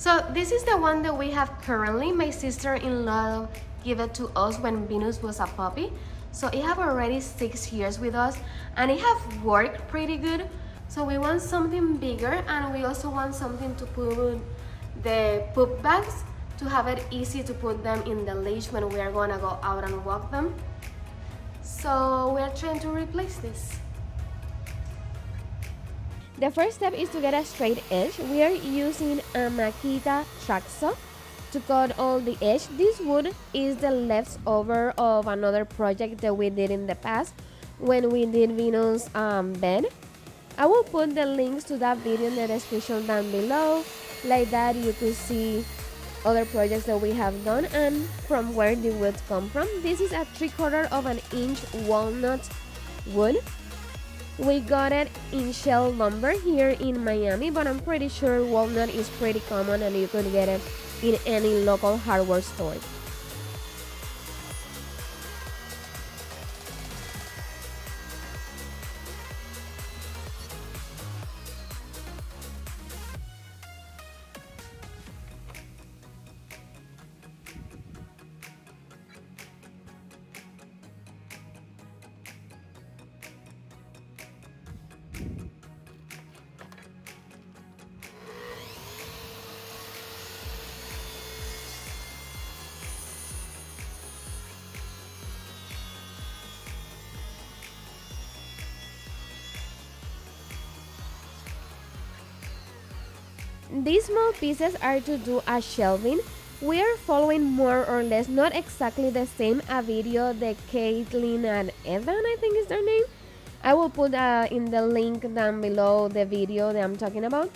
So this is the one that we have currently. My sister-in-law gave it to us when Venus was a puppy. So it have already six years with us and it have worked pretty good. So we want something bigger and we also want something to put the poop bags to have it easy to put them in the leash when we are gonna go out and walk them. So we're trying to replace this. The first step is to get a straight edge. We are using a Makita track saw to cut all the edge. This wood is the leftover of another project that we did in the past when we did Venus um, bed. I will put the links to that video in the description down below. Like that you could see other projects that we have done and from where the wood come from. This is a three quarter of an inch walnut wood we got it in shell lumber here in Miami, but I'm pretty sure walnut is pretty common and you could get it in any local hardware store. These small pieces are to do a shelving. We are following more or less, not exactly the same, a video that Katelyn and Evan, I think is their name. I will put uh, in the link down below the video that I'm talking about.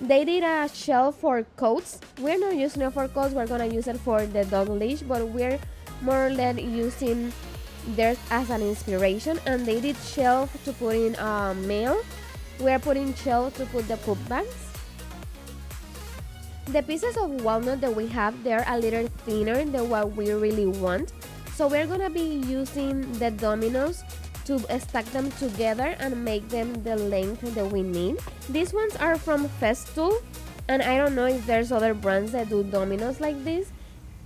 They did a shelf for coats. We're not using it for coats, we're gonna use it for the dog leash, but we're more or less using theirs as an inspiration. And they did shelf to put in uh, mail. We're putting shelf to put the poop bags the pieces of walnut that we have, they're a little thinner than what we really want. So we're gonna be using the dominoes to stack them together and make them the length that we need. These ones are from Festool and I don't know if there's other brands that do dominoes like this.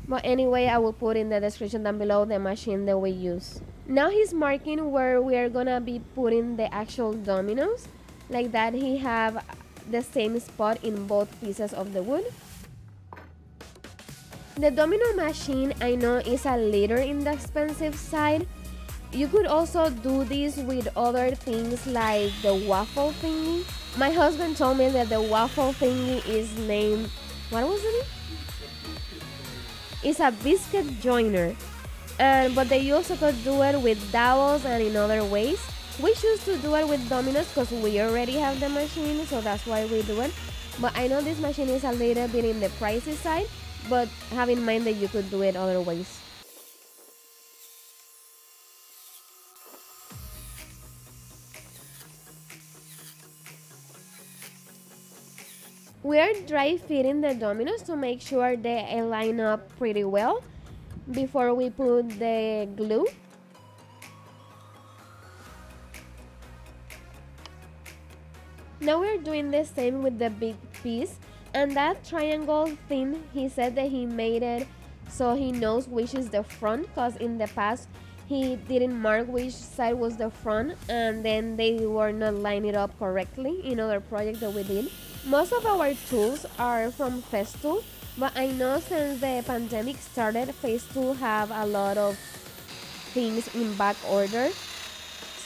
But anyway, I will put in the description down below the machine that we use. Now he's marking where we are gonna be putting the actual dominoes. Like that he have the same spot in both pieces of the wood. The domino machine I know is a little in the expensive side. You could also do this with other things like the waffle thingy. My husband told me that the waffle thingy is named, what was it? It's a biscuit joiner. And, but they also could do it with dowels and in other ways. We choose to do it with dominoes because we already have the machine, so that's why we do it. But I know this machine is a little bit in the pricey side, but have in mind that you could do it other ways. We are dry fitting the dominoes to make sure they line up pretty well before we put the glue Now we're doing the same with the big piece and that triangle thing he said that he made it so he knows which is the front because in the past he didn't mark which side was the front and then they were not lining up correctly in other projects that we did. Most of our tools are from Festool but I know since the pandemic started Festool have a lot of things in back order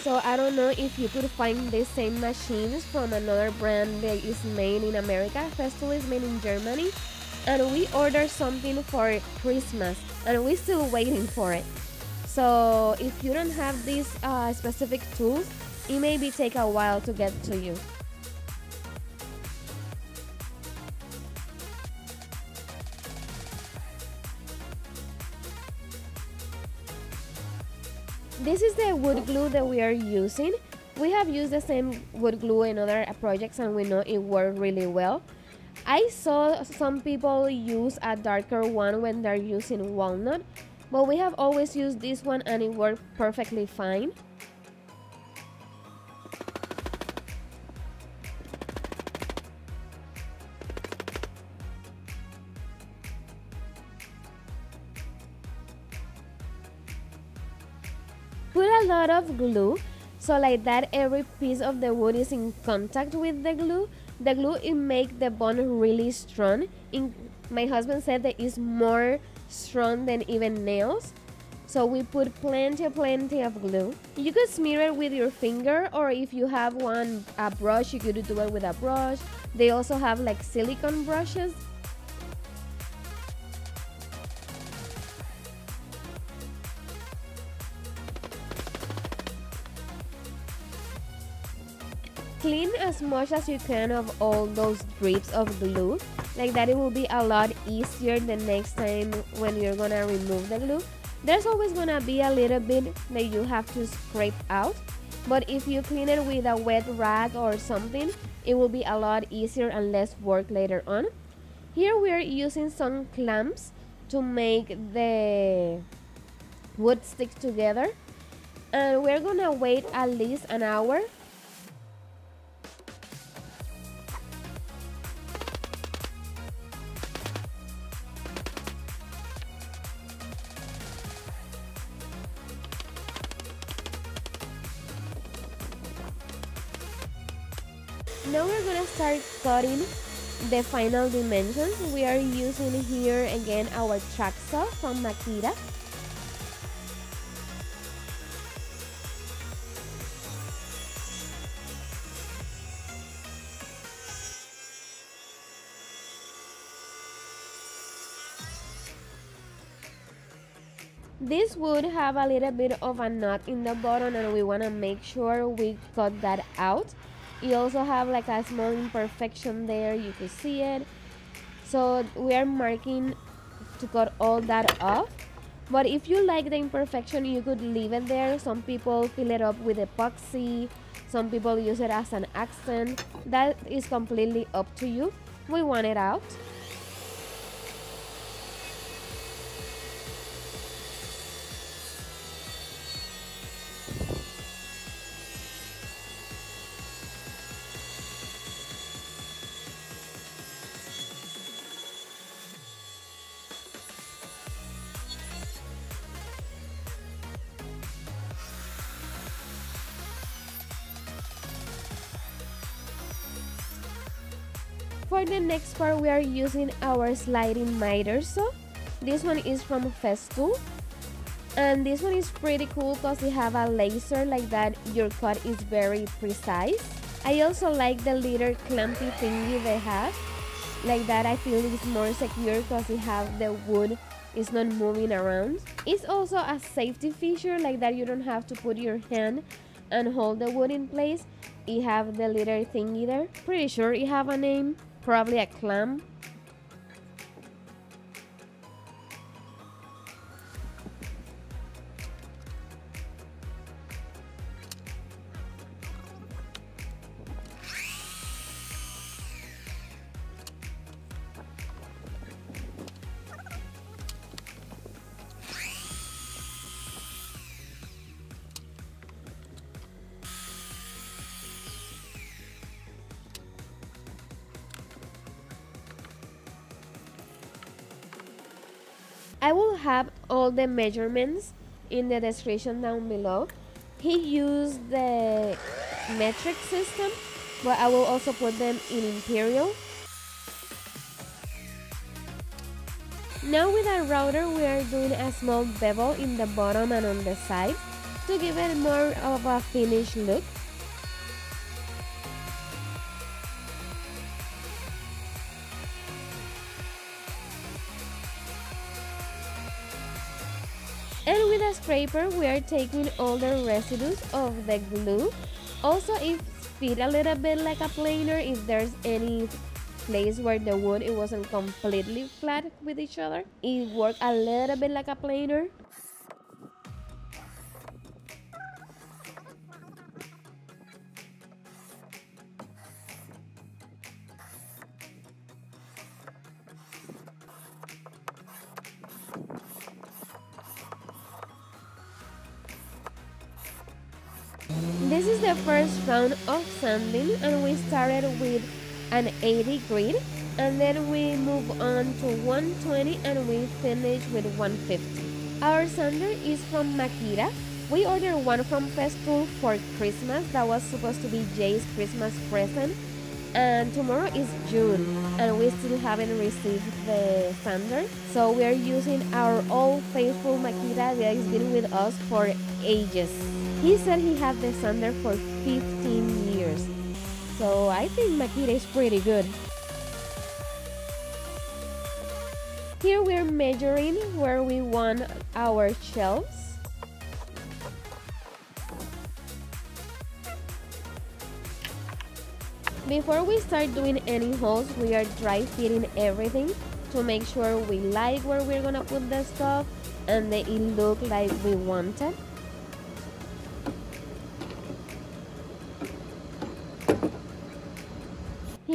so I don't know if you could find the same machines from another brand that is made in America. Festool is made in Germany. And we ordered something for Christmas and we're still waiting for it. So if you don't have these uh, specific tools, it may be take a while to get to you. This is the wood glue that we are using. We have used the same wood glue in other projects and we know it worked really well. I saw some people use a darker one when they're using walnut, but we have always used this one and it worked perfectly fine. Lot of glue. So like that every piece of the wood is in contact with the glue. The glue it make the bond really strong. In, my husband said that it's more strong than even nails. So we put plenty plenty of glue. You could smear it with your finger or if you have one a brush you could do it with a brush. They also have like silicone brushes clean as much as you can of all those drips of glue. Like that it will be a lot easier the next time when you're gonna remove the glue. There's always gonna be a little bit that you have to scrape out but if you clean it with a wet rag or something it will be a lot easier and less work later on. Here we're using some clamps to make the wood stick together. And we're gonna wait at least an hour now we're gonna start cutting the final dimensions. We are using here again our track saw from Makita. This would have a little bit of a knot in the bottom and we want to make sure we cut that out you also have like a small imperfection there. You can see it. So we are marking to cut all that off. But if you like the imperfection you could leave it there. Some people fill it up with epoxy. Some people use it as an accent. That is completely up to you. We want it out For the next part, we are using our sliding miter saw. This one is from Festool. And this one is pretty cool because they have a laser like that. Your cut is very precise. I also like the little clumpy thingy they have. Like that I feel it's more secure because they have the wood is not moving around. It's also a safety feature like that you don't have to put your hand and hold the wood in place. You have the little thingy there. Pretty sure it have a name probably a clam. I will have all the measurements in the description down below. He used the metric system, but I will also put them in imperial. Now with our router, we are doing a small bevel in the bottom and on the side to give it more of a finished look. Scraper, we are taking all the residues of the glue. Also, if fit a little bit like a planer, if there's any place where the wood it wasn't completely flat with each other, it worked a little bit like a planer. First round of sanding and we started with an 80 grit and then we move on to 120 and we finish with 150. Our sander is from Makita We ordered one from Festool for Christmas. That was supposed to be Jay's Christmas present. And tomorrow is June, and we still haven't received the sander. So we are using our old faithful Makita that has been with us for ages. He said he had the sander for 15 years. So I think Makita is pretty good. Here we're measuring where we want our shelves. Before we start doing any holes, we are dry fitting everything to make sure we like where we're gonna put the stuff and that it look like we want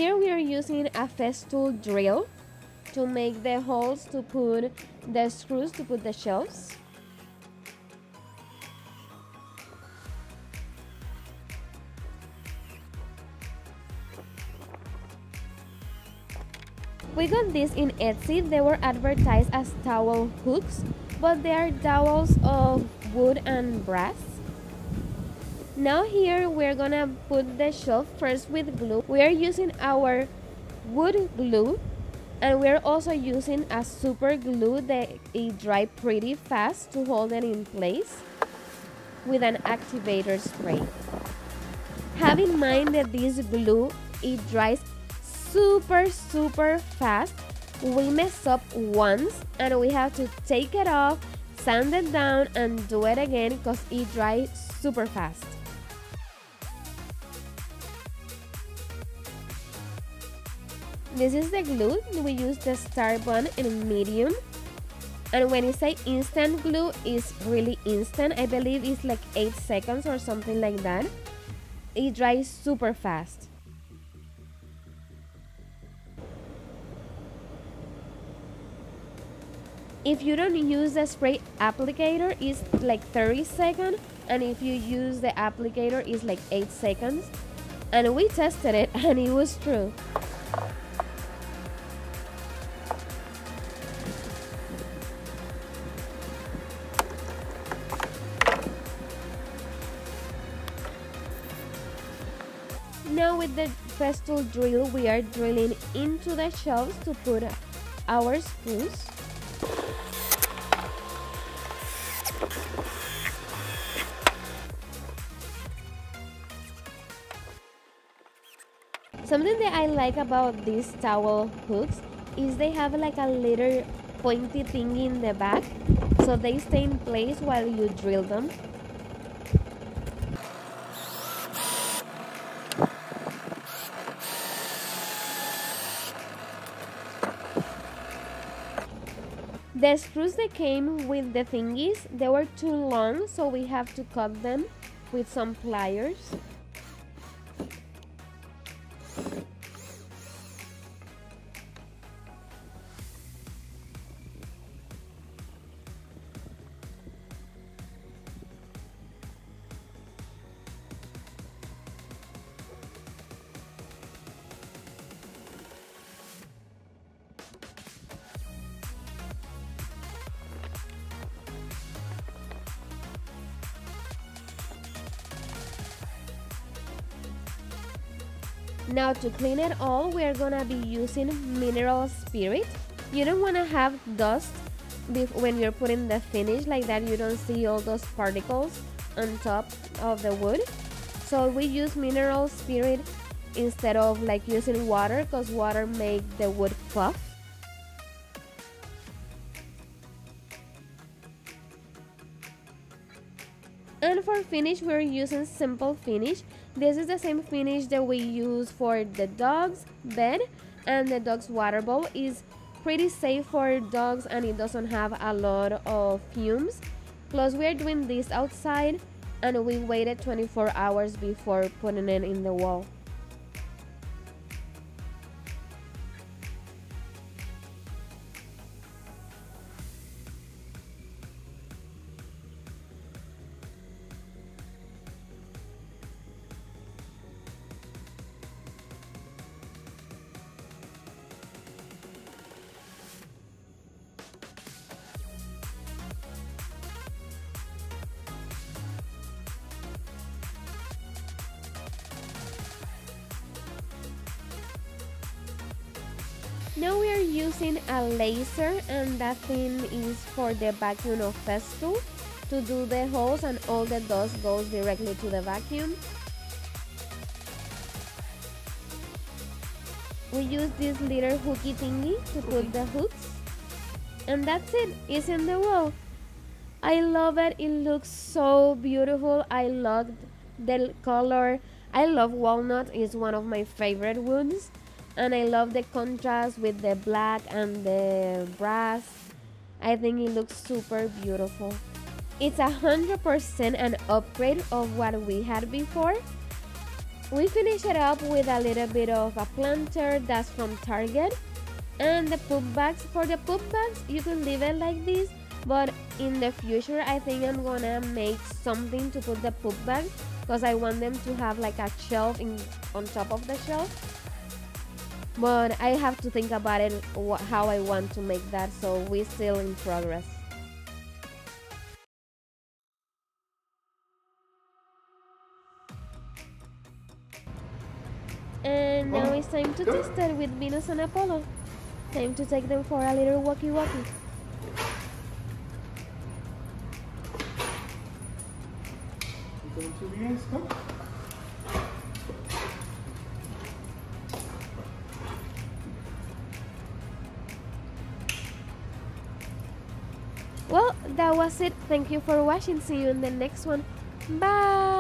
Here we are using a Festool drill to make the holes to put the screws to put the shelves. We got these in Etsy. They were advertised as towel hooks, but they are dowels of wood and brass. Now here we're gonna put the shelf first with glue. We are using our wood glue and we're also using a super glue that it dry pretty fast to hold it in place with an activator spray. Have in mind that this glue it dries super super fast we mess up once and we have to take it off sand it down and do it again because it dries super fast this is the glue. We use the Starbond in medium. And when you say instant glue it's really instant. I believe it's like 8 seconds or something like that. It dries super fast. If you don't use the spray applicator it's like 30 seconds. And if you use the applicator it's like 8 seconds. And we tested it and it was true the drill we are drilling into the shelves to put our screws Something that I like about these towel hooks is they have like a little pointy thing in the back so they stay in place while you drill them. The screws that came with the thingies, they were too long so we have to cut them with some pliers. Now to clean it all, we're gonna be using mineral spirit. You don't wanna have dust when you're putting the finish like that you don't see all those particles on top of the wood. So we use mineral spirit instead of like using water because water make the wood puff. And for finish, we're using simple finish. This is the same finish that we use for the dog's bed and the dog's water bowl is pretty safe for dogs and it doesn't have a lot of fumes. Plus we're doing this outside and we waited 24 hours before putting it in the wall. Now we are using a laser and that thing is for the vacuum of Festool to do the holes and all the dust goes directly to the vacuum. We use this little hooky thingy to put the hooks. And that's it, it's in the wall. I love it, it looks so beautiful. I love the color. I love walnut, it's one of my favorite woods. And I love the contrast with the black and the brass. I think it looks super beautiful. It's a hundred percent an upgrade of what we had before. We finish it up with a little bit of a planter that's from Target. And the poop bags, for the poop bags, you can leave it like this. But in the future, I think I'm gonna make something to put the poop bags because I want them to have like a shelf in, on top of the shelf. But I have to think about it, how I want to make that, so we're still in progress. And now it's time to test it with Venus and Apollo. Time to take them for a little walkie walkie. Well, that was it. Thank you for watching. See you in the next one. Bye.